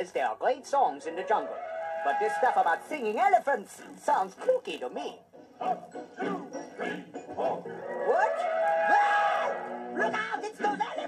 says there are great songs in the jungle, but this stuff about singing elephants sounds kooky to me. One, two, three, four. What? Ah! Look out! It's those elephants!